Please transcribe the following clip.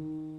Mm-hmm.